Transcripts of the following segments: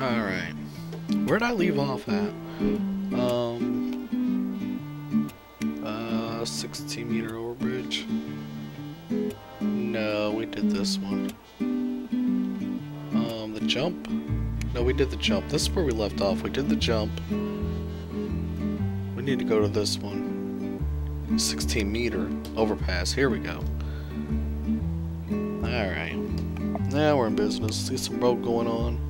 Alright. Where'd I leave off at? Um... Uh, 16 meter overbridge. No, we did this one. Um, the jump? No, we did the jump. This is where we left off. We did the jump. We need to go to this one. 16 meter overpass. Here we go. Alright. Now we're in business. See some road going on.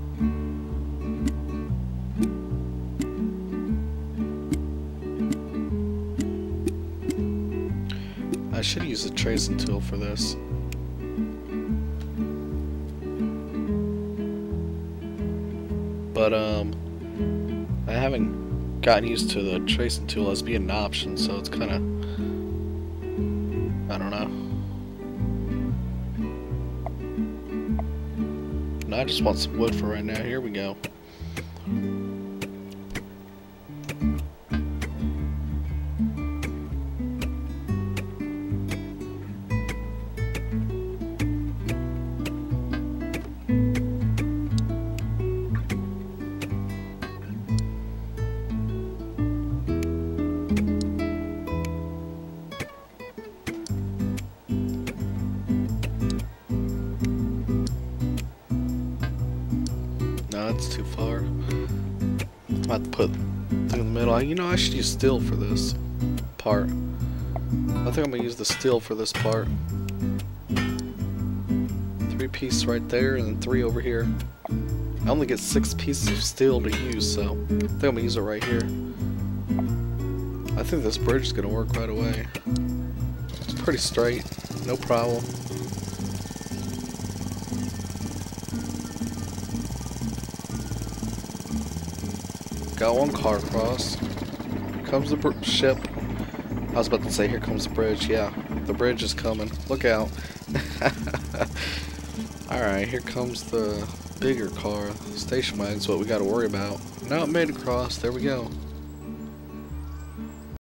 I should use the tracing tool for this. But, um, I haven't gotten used to the tracing tool as being an option, so it's kind of, I don't know. I just want some wood for right now. Here we go. That's too far. I'm about to put thing in the middle. You know, I should use steel for this part. I think I'm gonna use the steel for this part. Three pieces right there, and then three over here. I only get six pieces of steel to use, so I think I'm gonna use it right here. I think this bridge is gonna work right away. It's pretty straight, no problem. Got one car across. Here comes the ship. I was about to say, here comes the bridge. Yeah, the bridge is coming. Look out. Alright, here comes the bigger car. Station wagon's what we gotta worry about. Now it made across. There we go.